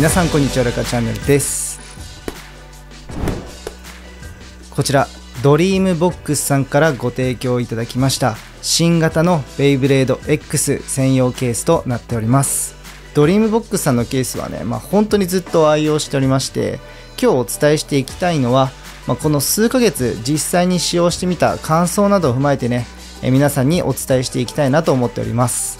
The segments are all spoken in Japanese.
皆さんこんにちはラカチャンネルです。こちら DREAM BOXさんからご提供いただきました新型のベイブレード X 専用ケースとなっております。 DREAM BOXさんのケースはね、まあ、本当にずっと愛用しておりまして今日お伝えしていきたいのは、まあ、この数ヶ月実際に使用してみた感想などを踏まえてねえ皆さんにお伝えしていきたいなと思っております。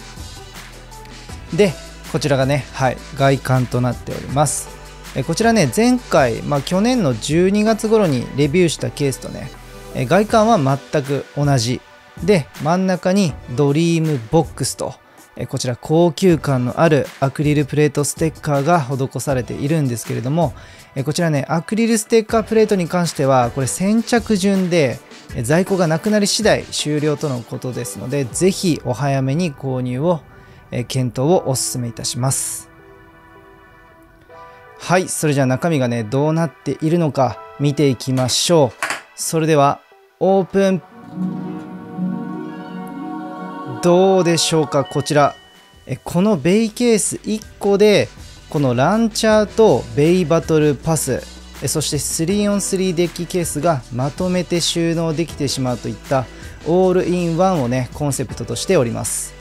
でこちらがね、はい、外観となっております。えこちらね前回、まあ、去年の12月頃にレビューしたケースとねえ外観は全く同じ。で真ん中に DREAM BOX とえこちら高級感のあるアクリルプレートステッカーが施されているんですけれどもえこちらねアクリルステッカープレートに関してはこれ先着順で在庫がなくなり次第終了とのことですのでぜひお早めに購入を検討をお勧めいたします。はいそれじゃあ中身がねどうなっているのか見ていきましょう。それではオープン。どうでしょうかこちら。このベイケース1個でこのランチャーとベイバトルパス。そして 3on3 デッキケースがまとめて収納できてしまうといったオールインワンをねコンセプトとしております。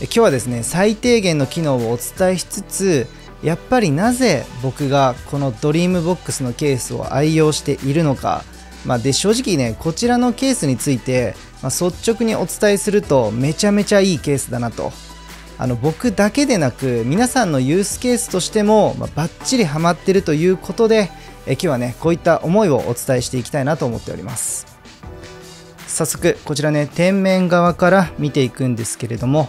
今日はですね最低限の機能をお伝えしつつやっぱりなぜ僕がこの DREAM BOX のケースを愛用しているのか、まあ、で正直ねこちらのケースについて、まあ、率直にお伝えするとめちゃめちゃいいケースだなと。あの僕だけでなく皆さんのユースケースとしても、まあ、バッチリハマってるということでえ今日はねこういった思いをお伝えしていきたいなと思っております。早速こちらね天面側から見ていくんですけれども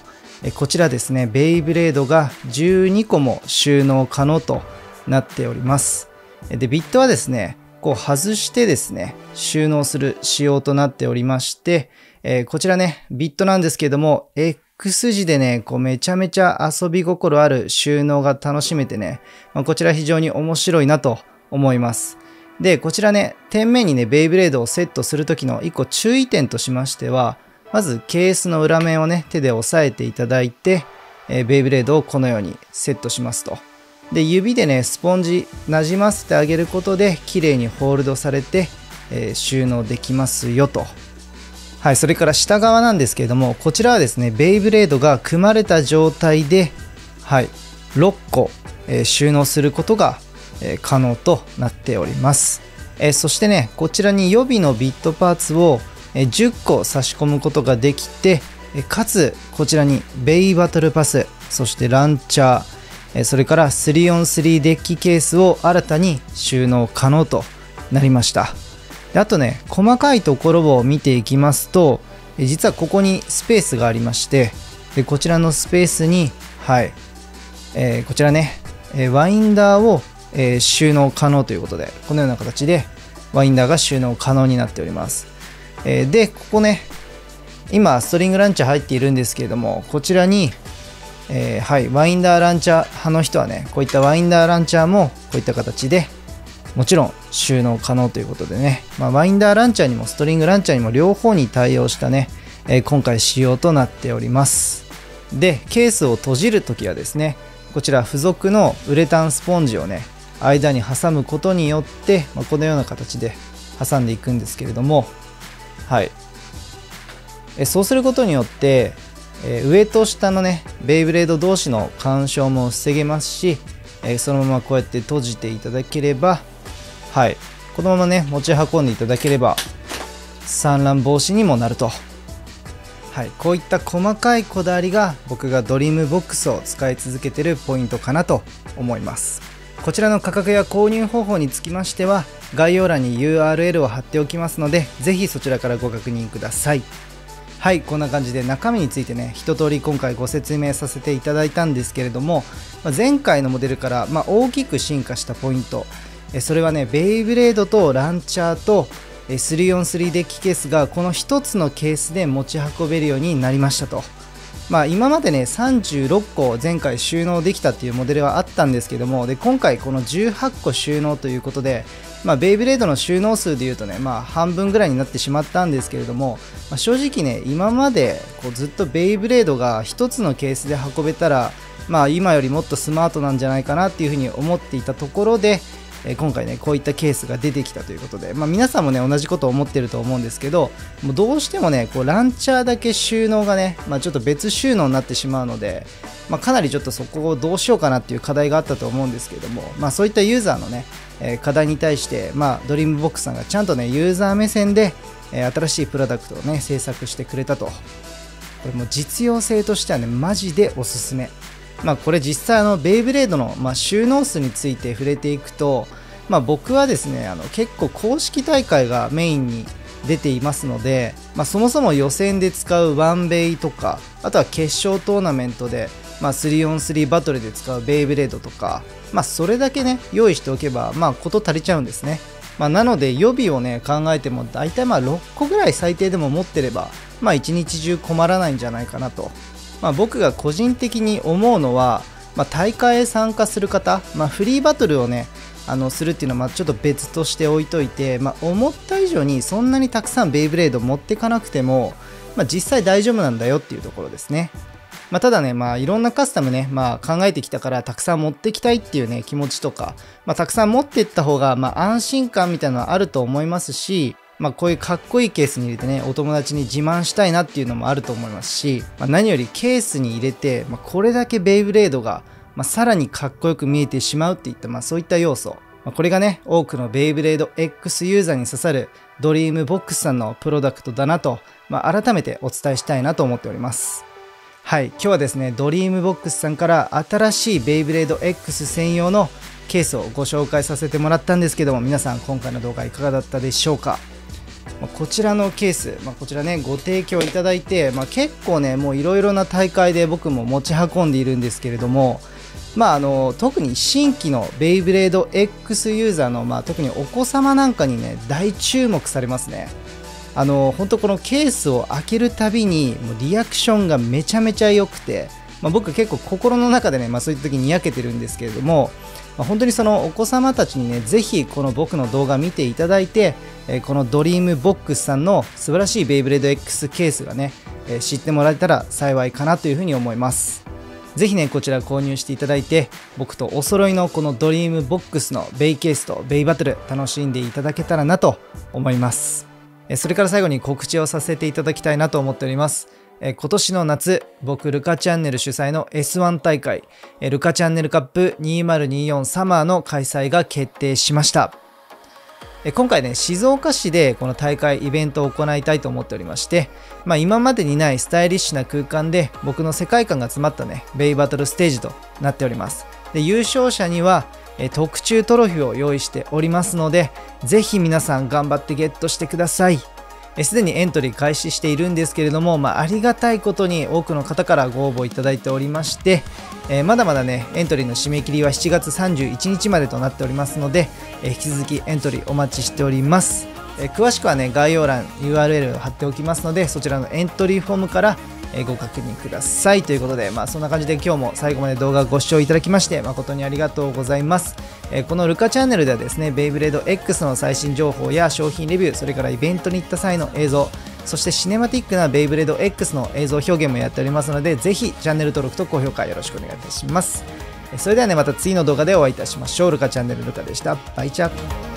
こちらですねベイブレードが12個も収納可能となっております。でビットはですねこう外してですね収納する仕様となっておりまして、えー、こちらねビットなんですけども X 字でねこうめちゃめちゃ遊び心ある収納が楽しめてね、まあ、こちら非常に面白いなと思います。でこちらね天面にねベイブレードをセットする時の1個注意点としましてはまずケースの裏面をね手で押さえていただいて、えー、ベイブレードをこのようにセットしますと。で指でねスポンジなじませてあげることで綺麗にホールドされて、えー、収納できますよと。はいそれから下側なんですけれどもこちらはですねベイブレードが組まれた状態ではい6個、えー、収納することが、え、可能となっております、えそしてねこちらに予備のビットパーツを10個差し込むことができてかつこちらにベイバトルパスそしてランチャーそれから 3on3 デッキケースを新たに収納可能となりました。あとね細かいところを見ていきますと実はここにスペースがありましてでこちらのスペースにはい、えー、こちらねワインダーを、収納可能ということでこのような形でワインダーが収納可能になっております。えー、でここね今ストリングランチャー入っているんですけれどもこちらに、えー、はいワインダーランチャー派の人はねこういったワインダーランチャーもこういった形でもちろん収納可能ということでね、まあ、ワインダーランチャーにもストリングランチャーにも両方に対応したね、えー、今回仕様となっております。でケースを閉じるときはですねこちら付属のウレタンスポンジをね間に挟むことによって、まあ、このような形で挟んでいくんですけれどもはい。えそうすることによって、え上と下のねベイブレード同士の干渉も防げますし、えそのままこうやって閉じていただければはい。このままね持ち運んでいただければ散乱防止にもなると。はい、こういった細かいこだわりが僕が DREAM BOX を使い続けてるポイントかなと思います。こちらの価格や購入方法につきましては概要欄に URL を貼っておきますのでぜひそちらからご確認ください。はいこんな感じで中身についてね一通り今回ご説明させていただいたんですけれども前回のモデルから、ま、大きく進化したポイント。それはねベイブレードとランチャーと 3on3 デッキケースがこの1つのケースで持ち運べるようになりましたと。まあ、今までね36個前回収納できたっていうモデルはあったんですけどもで今回この18個収納ということで、まあ、ベイブレードの収納数でいうとね、まあ、半分ぐらいになってしまったんですけれども、まあ、正直ね今までこうずっとベイブレードが1つのケースで運べたらまあ、今よりもっとスマートなんじゃないかなっていうふうに思っていたところで、え今回ねこういったケースが出てきたということで、まあ、皆さんもね同じことを思ってると思うんですけどもうどうしてもねこうランチャーだけ収納がね、まあ、ちょっと別収納になってしまうので、まあ、かなりちょっとそこをどうしようかなっていう課題があったと思うんですけども、まあ、そういったユーザーのね、え課題に対して、まあ、 DREAM BOX さんがちゃんとねユーザー目線で、え新しいプロダクトをね制作してくれたと。これも実用性としてはねマジでおすすめ。まあ、これ実際あのベイブレードの、まあ、収納数について触れていくと、まあ、僕はですねあの結構公式大会がメインに出ていますので、まあ、そもそも予選で使うワンベイとかあとは決勝トーナメントで、まあ、3on3 バトルで使うベイブレードとか、まあ、それだけね用意しておけばまあ事足りちゃうんですね、まあ、なので予備をね考えても大体まあ6個ぐらい最低でも持ってればまあ一日中困らないんじゃないかなと。まあ、僕が個人的に思うのは、まあ、大会へ参加する方、まあ、フリーバトルをねあのするっていうのはまちょっと別として置いといて、まあ、思った以上にそんなにたくさんベイブレード持ってかなくても、まあ、実際大丈夫なんだよっていうところですね。まあ、ただね、まあ、いろんなカスタムね、まあ、考えてきたからたくさん持ってきたいっていうね気持ちとか、まあ、たくさん持っていった方が、まあ、安心感みたいなのはあると思いますし、まあ、こういうかっこいいケースに入れてねお友達に自慢したいなっていうのもあると思いますし、まあ、何よりケースに入れて、まあ、これだけベイブレードが、まあ、さらにかっこよく見えてしまうっていった、まあ、そういった要素、まあ、これがね多くのベイブレード X ユーザーに刺さる DREAM BOXさんのプロダクトだなと、まあ、改めてお伝えしたいなと思っております。はい今日はですね DREAM BOXさんから新しいベイブレード X 専用のケースをご紹介させてもらったんですけども皆さん今回の動画いかがだったでしょうか？まこちらのケース、まあ、こちらねご提供いただいて、まあ、結構ねもういろいろな大会で僕も持ち運んでいるんですけれどもまあ、あの特に新規のベイブレード X ユーザーの、まあ、特にお子様なんかにね大注目されますね。あの本当このケースを開けるたびにもうリアクションがめちゃめちゃ良くて、まあ、僕結構心の中でね、まあ、そういった時にやけてるんですけれども、まあ、本当にそのお子様たちにね、ぜひこの僕の動画見ていただいて、え、この DREAM BOX さんの素晴らしいベイブレード X ケースがね、え、知ってもらえたら幸いかなというふうに思います。ぜひね、こちら購入していただいて、僕とお揃いのこの DREAM BOX のベイケースとベイバトル楽しんでいただけたらなと思います。それから最後に告知をさせていただきたいなと思っております。え今年の夏、僕、ルカチャンネル主催の S1 大会、えルカチャンネルカップ2024サマーの開催が決定しました。え今回ね、静岡市でこの大会、イベントを行いたいと思っておりまして、まあ、今までにないスタイリッシュな空間で僕の世界観が詰まったね、ベイバトルステージとなっております。で優勝者には、え特注トロフィーを用意しておりますので、ぜひ皆さん頑張ってゲットしてください。すでにエントリー開始しているんですけれども、まあ、ありがたいことに多くの方からご応募いただいておりまして、えー、まだまだねエントリーの締め切りは7月31日までとなっておりますので、えー、引き続きエントリーお待ちしております、え、詳しくはね概要欄 URL を貼っておきますのでそちらのエントリーフォームからえご確認ください。ということで、まあ、そんな感じで今日も最後まで動画ご視聴いただきまして誠にありがとうございます、えこのルカチャンネルではですねベイブレード X の最新情報や商品レビューそれからイベントに行った際の映像そしてシネマティックなベイブレード X の映像表現もやっておりますのでぜひチャンネル登録と高評価よろしくお願いいたします。それではねまた次の動画でお会いいたしましょう。ルカチャンネルルカでした。バイチャ。